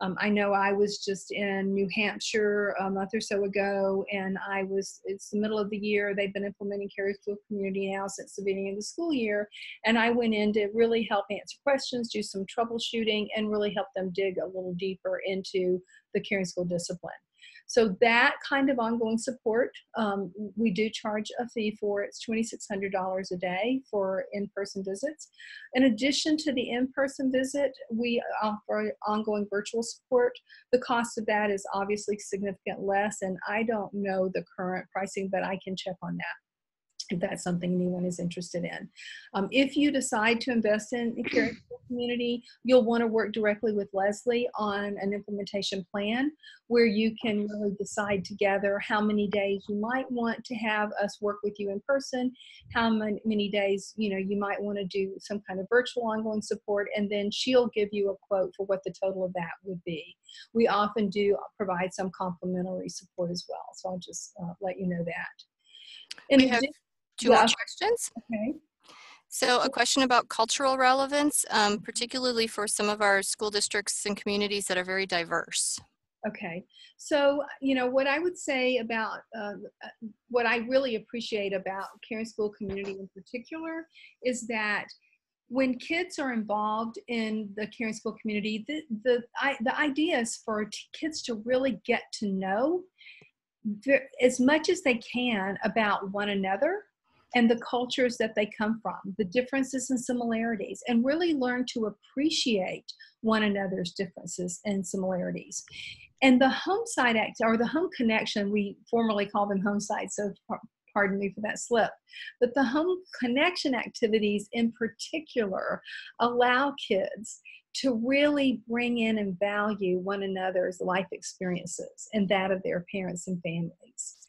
Um, I know I was just in New Hampshire a month or so ago, and I was, it's the middle of the year. They've been implementing Caring School Community now since the beginning of the school year. And I went in to really help answer questions, do some troubleshooting, and really help them dig a little deeper into the Caring School discipline. So that kind of ongoing support, um, we do charge a fee for. It's $2,600 a day for in-person visits. In addition to the in-person visit, we offer ongoing virtual support. The cost of that is obviously significant less, and I don't know the current pricing, but I can check on that if that's something anyone is interested in. Um, if you decide to invest in the caring community, you'll want to work directly with Leslie on an implementation plan where you can really decide together how many days you might want to have us work with you in person, how many days you know you might want to do some kind of virtual ongoing support, and then she'll give you a quote for what the total of that would be. We often do provide some complimentary support as well, so I'll just uh, let you know that. In we have two more questions. Okay. So a question about cultural relevance, um, particularly for some of our school districts and communities that are very diverse. Okay, so you know what I would say about uh, uh, what I really appreciate about Caring School Community in particular is that when kids are involved in the Caring School community, the the I, the idea is for kids to really get to know as much as they can about one another and the cultures that they come from, the differences and similarities, and really learn to appreciate one another's differences and similarities. And the Homeside act or the home connection, we formerly call them Homesides, so pardon me for that slip. But the home connection activities in particular allow kids to really bring in and value one another's life experiences and that of their parents and families.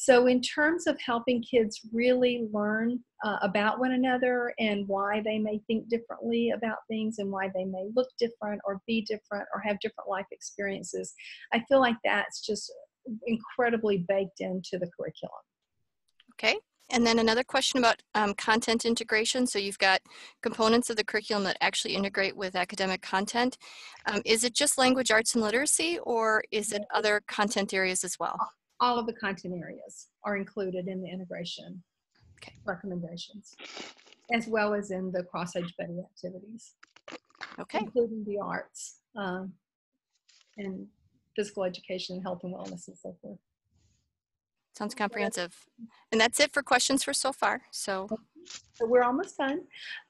So, in terms of helping kids really learn uh, about one another and why they may think differently about things and why they may look different or be different or have different life experiences, I feel like that's just incredibly baked into the curriculum. Okay. And then another question about um, content integration. So you've got components of the curriculum that actually integrate with academic content. Um, is it just language arts and literacy or is it other content areas as well? All of the content areas are included in the integration okay. recommendations, as well as in the cross-age buddy activities. Okay. Including the arts um, and physical education, health and wellness and so forth. Sounds comprehensive. And that's it for questions for so far. So so we're almost done.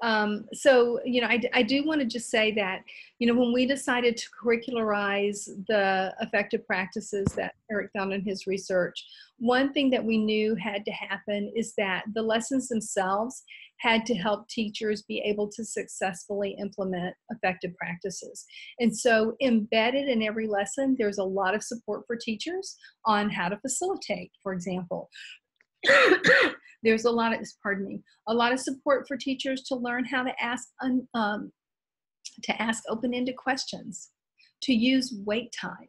Um, so, you know, I, I do want to just say that, you know, when we decided to curricularize the effective practices that Eric found in his research, one thing that we knew had to happen is that the lessons themselves had to help teachers be able to successfully implement effective practices. And so, embedded in every lesson, there's a lot of support for teachers on how to facilitate, for example. there's a lot of, pardon me, a lot of support for teachers to learn how to ask, um, to ask open-ended questions, to use wait time,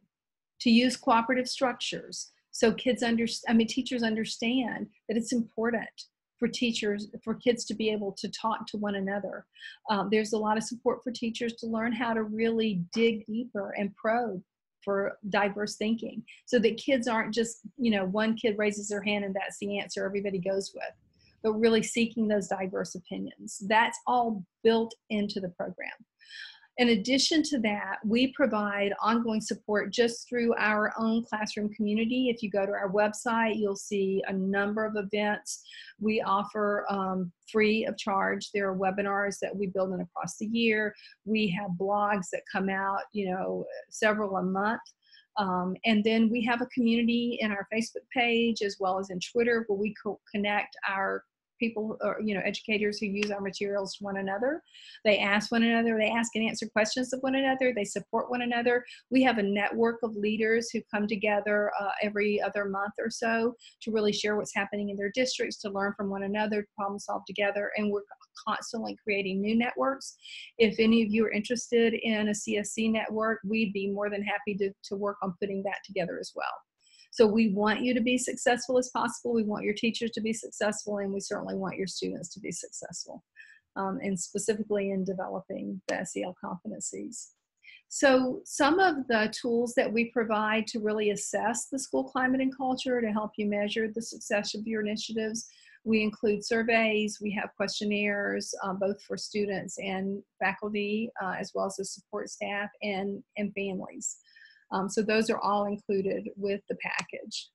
to use cooperative structures, so kids understand, I mean, teachers understand that it's important for teachers, for kids to be able to talk to one another. Um, there's a lot of support for teachers to learn how to really dig deeper and probe for diverse thinking so that kids aren't just, you know, one kid raises their hand and that's the answer everybody goes with, but really seeking those diverse opinions. That's all built into the program. In addition to that, we provide ongoing support just through our own classroom community. If you go to our website, you'll see a number of events we offer um, free of charge. There are webinars that we build in across the year. We have blogs that come out, you know, several a month. Um, and then we have a community in our Facebook page as well as in Twitter where we co- connect our people or you know educators who use our materials to one another. They ask one another they ask and answer questions of one another they support one another. We have a network of leaders who come together uh, every other month or so to really share what's happening in their districts to learn from one another problem solve together and we're constantly creating new networks. If any of you are interested in a csc network we'd be more than happy to, to work on putting that together as well so we want you to be successful as possible. We want your teachers to be successful, and we certainly want your students to be successful, um, and specifically in developing the SEL competencies. So some of the tools that we provide to really assess the school climate and culture to help you measure the success of your initiatives, we include surveys, we have questionnaires, um, both for students and faculty, uh, as well as the support staff and, and families. Um, so those are all included with the package.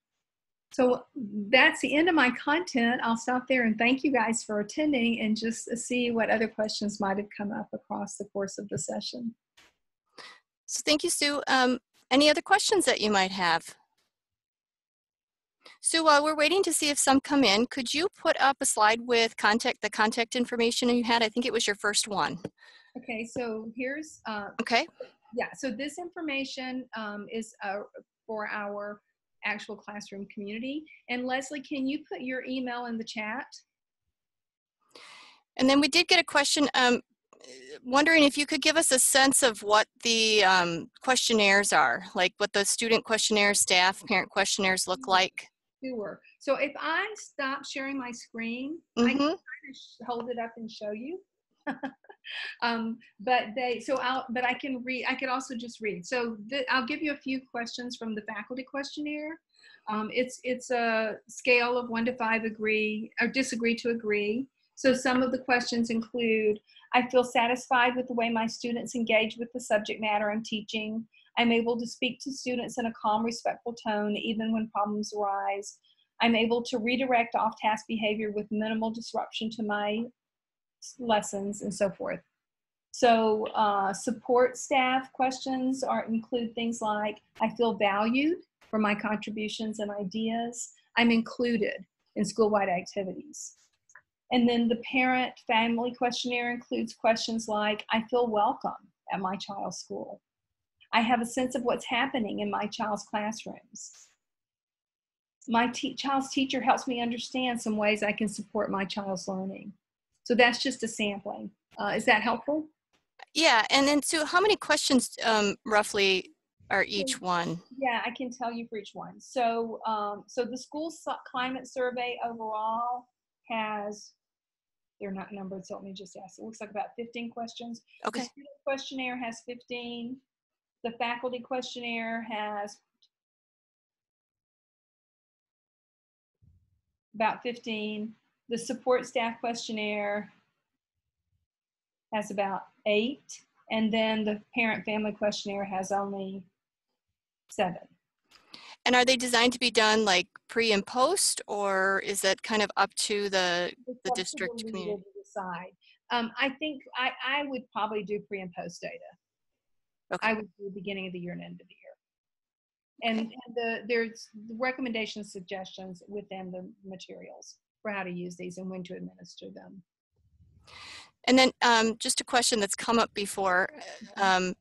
So that's the end of my content. I'll stop there and thank you guys for attending and just see what other questions might have come up across the course of the session. So thank you, Sue. Um, any other questions that you might have? Sue, while we're waiting to see if some come in, could you put up a slide with contact the contact information you had? I think it was your first one. Okay, so here's uh, okay yeah, so this information um, is uh, for our actual classroom community. And Leslie, can you put your email in the chat? And then we did get a question, um, wondering if you could give us a sense of what the um, questionnaires are, like what the student questionnaires, staff, parent questionnaires look like. Sure. So if I stop sharing my screen, I Mhm. can kind of hold it up and show you. um, but they, so I'll, but I can read, I could also just read. So I'll give you a few questions from the faculty questionnaire. Um, it's, it's a scale of one to five agree or disagree to agree. So some of the questions include, I feel satisfied with the way my students engage with the subject matter I'm teaching. I'm able to speak to students in a calm, respectful tone, even when problems arise. I'm able to redirect off task behavior with minimal disruption to my lessons and so forth. So uh, support staff questions are include things like I feel valued for my contributions and ideas. I'm included in school-wide activities. And then the parent family questionnaire includes questions like I feel welcome at my child's school. I have a sense of what's happening in my child's classrooms. My te- child's teacher helps me understand some ways I can support my child's learning. So that's just a sampling. Uh, is that helpful? Yeah, and then Sue, how many questions um, roughly are each one? Yeah, I can tell you for each one. So, um, so the school su- climate survey overall has, they're not numbered, so let me just ask. It looks like about 15 questions. The Okay. student questionnaire has 15. The faculty questionnaire has about 15. The support staff questionnaire has about eight. And then the parent family questionnaire has only seven. And are they designed to be done like pre and post, or is that kind of up to the It's the to district leader community? to decide. Um, I think I, I would probably do pre and post data. Okay. I would do beginning of the year and end of the year. And, and the, there's recommendations, suggestions within the materials for how to use these and when to administer them. And then um, just a question that's come up before. Um,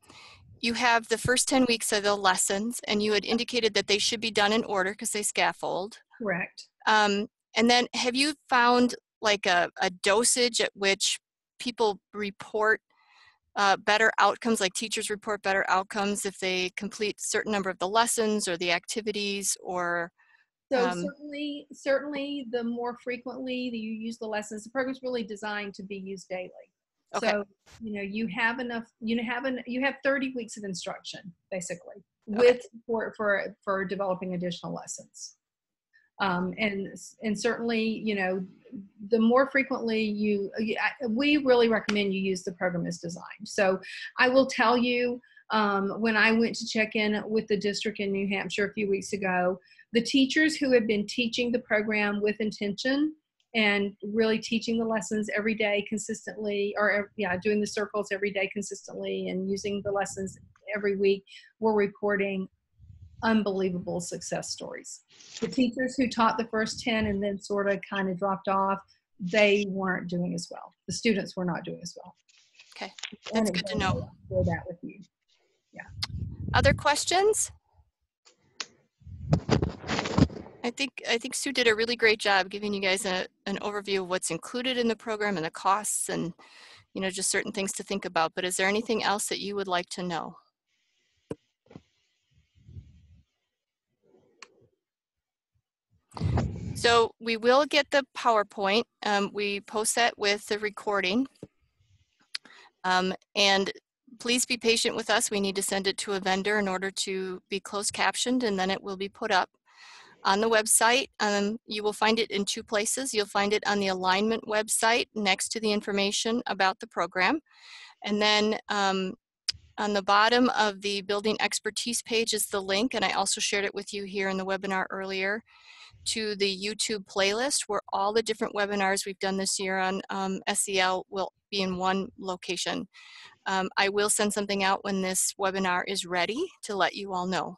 you have the first 10 weeks of the lessons, and you had indicated that they should be done in order because they scaffold. Correct. Um, and then have you found like a, a dosage at which people report uh, better outcomes, like teachers report better outcomes if they complete certain number of the lessons or the activities or So Um, certainly, certainly the more frequently that you use the lessons, the program's really designed to be used daily. Okay. So, you know, you have enough, you have an, you have 30 weeks of instruction, basically, with support for, for developing additional lessons. Um, and, and certainly, you know, the more frequently you, you- I- we really recommend you use the program as designed. So I will tell you, um, when I went to check in with the district in New Hampshire a few weeks ago, the teachers who have been teaching the program with intention and really teaching the lessons every day consistently or yeah doing the circles every day consistently and using the lessons every week were reporting unbelievable success stories. The teachers who taught the first 10 and then sort of kind of dropped off they weren't doing as well. The students were not doing as well. Okay, that's good to know. Share that with you. Yeah. Other questions? I think I think Sue did a really great job giving you guys a, an overview of what's included in the program and the costs and you know just certain things to think about. But is there anything else that you would like to know? So we will get the PowerPoint. Um, we post that with the recording. Um, and please be patient with us. We need to send it to a vendor in order to be closed captioned and then it will be put up on the website. Um, you will find it in two places. You'll find it on the alignment website next to the information about the program. And then um, on the bottom of the building expertise page is the link, and I also shared it with you here in the webinar earlier, to the YouTube playlist where all the different webinars we've done this year on um, SEL will be in one location. Um, I will send something out when this webinar is ready to let you all know.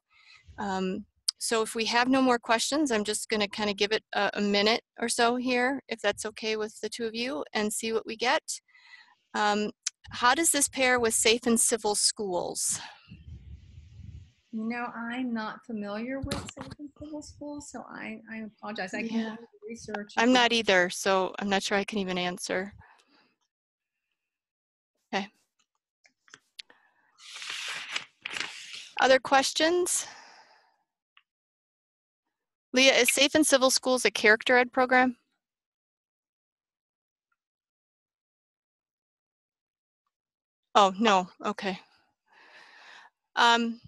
Um, so if we have no more questions, I'm just going to kind of give it a, a minute or so here, if that's okay with the two of you, and see what we get. Um, how does this pair with safe and civil schools? You know, I'm not familiar with safe and civil schools, so I, I apologize. I can Yeah. do the research. I'm not either, so I'm not sure I can even answer. Okay. Other questions? Leah, is Safe and Civil Schools a character ed program? Oh, no, okay. Um,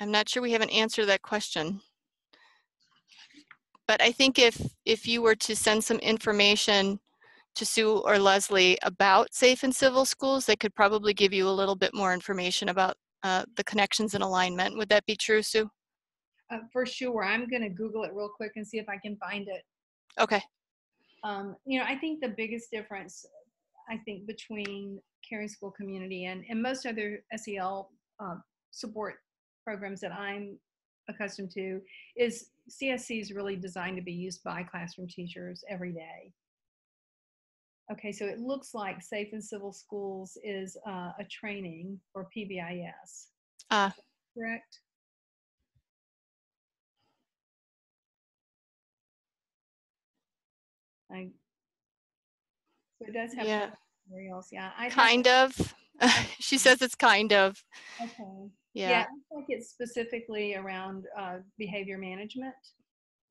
I'm not sure we have an answer to that question. But I think if, if you were to send some information to Sue or Leslie about safe and civil schools, they could probably give you a little bit more information about uh, the connections and alignment. Would that be true, Sue? Uh, for sure. I'm going to Google it real quick and see if I can find it. Okay. Um, you know, I think the biggest difference, I think, between caring school community and, and most other SEL uh, support programs that I'm accustomed to is CSC is really designed to be used by classroom teachers every day. Okay, so it looks like Safe and Civil Schools is uh, a training for PBIS. Ah. Uh, correct? I, so it does have yeah. materials. Yeah. I kind of. she says it's kind of. Okay. Yeah. Yeah, I think it's specifically around uh, behavior management.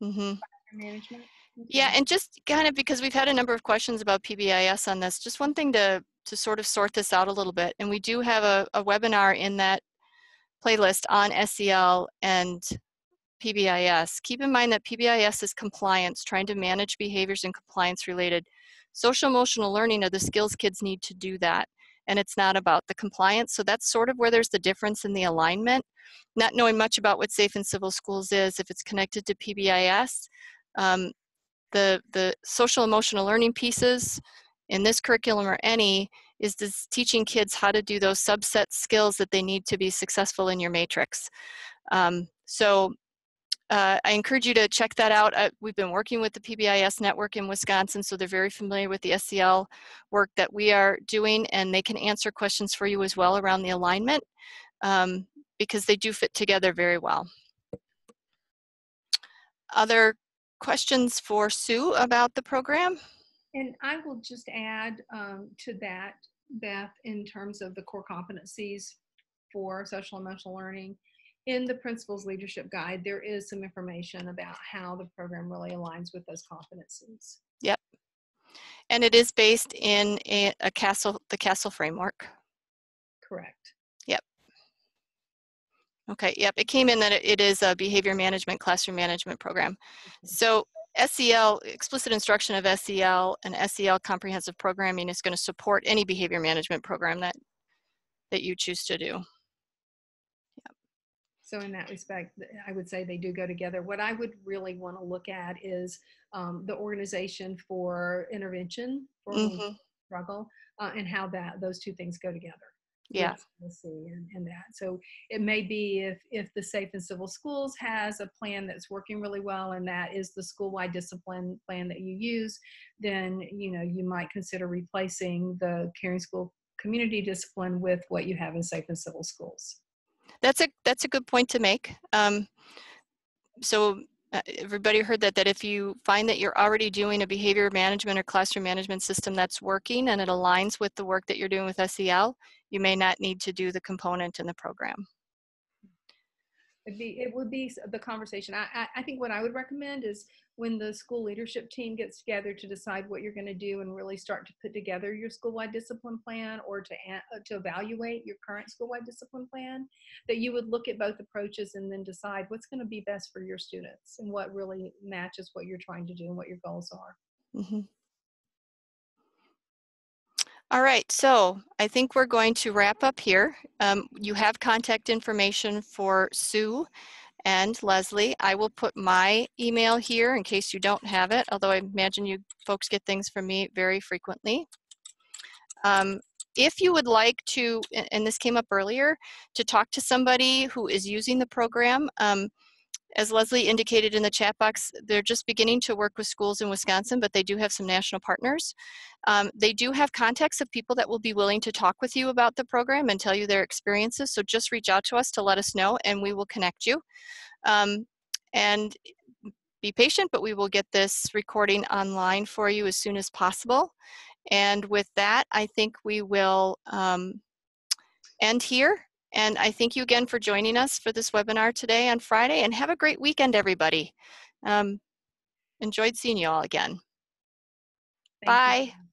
Mm-hmm. Management. Yeah, and just kind of because we've had a number of questions about PBIS on this, just one thing to to sort of sort this out a little bit, and we do have a, a webinar in that playlist on SEL and PBIS. Keep in mind that PBIS is compliance, trying to manage behaviors and compliance related. Social emotional learning are the skills kids need to do that and it's not about the compliance. So that's sort of where there's the difference in the alignment. Not knowing much about what Safe and Civil Schools is, if it's connected to PBIS, um, the, the social emotional learning pieces in this curriculum or any is this teaching kids how to do those subset skills that they need to be successful in your matrix. Um, so uh, I encourage you to check that out. Uh, we've been working with the PBIS network in Wisconsin, so they're very familiar with the SEL work that we are doing, and they can answer questions for you as well around the alignment um, because they do fit together very well. Other questions for Sue about the program? And I will just add um, to that, Beth, in terms of the core competencies for social emotional learning in the principal's leadership guide, there is some information about how the program really aligns with those competencies. Yep. And it is based in a, a CASEL, the CASEL framework. Correct. Yep. Okay, yep, it came in that it is a behavior management classroom management program. Okay. So SEL, explicit instruction of SEL and SEL comprehensive programming is going to support any behavior management program that, that you choose to do. So in that respect, I would say they do go together. What I would really want to look at is um, the organization for intervention for mm-hmm. struggle uh, and how that those two things go together. Yeah. And, and that. So it may be if if the Safe and Civil Schools has a plan that's working really well and that is the school-wide discipline plan that you use, then you know you might consider replacing the caring school community discipline with what you have in Safe and Civil Schools that's a that's a good point to make. Um, so uh, everybody heard that that if you find that you're already doing a behavior management or classroom management system that's working and it aligns with the work that you're doing with SEL, you may not need to do the component in the program. It'd be, it would be the conversation. I, I, I think what I would recommend is when the school leadership team gets together to decide what you're going to do and really start to put together your school-wide discipline plan or to uh, to evaluate your current school-wide discipline plan that you would look at both approaches and then decide what's going to be best for your students and what really matches what you're trying to do and what your goals are mm-hmm. All right, so I think we're going to wrap up here. Um, you have contact information for Sue and Leslie. I will put my email here in case you don't have it, although I imagine you folks get things from me very frequently. Um, if you would like to, and this came up earlier, to talk to somebody who is using the program, um, as Leslie indicated in the chat box, they're just beginning to work with schools in Wisconsin, but they do have some national partners. Um, they do have contacts of people that will be willing to talk with you about the program and tell you their experiences. So just reach out to us to let us know and we will connect you. Um, and be patient, but we will get this recording online for you as soon as possible. And with that, I think we will um, end here And I thank you again for joining us for this webinar today on Friday and have a great weekend, everybody. Um, enjoyed seeing you all again. Thank you. Bye.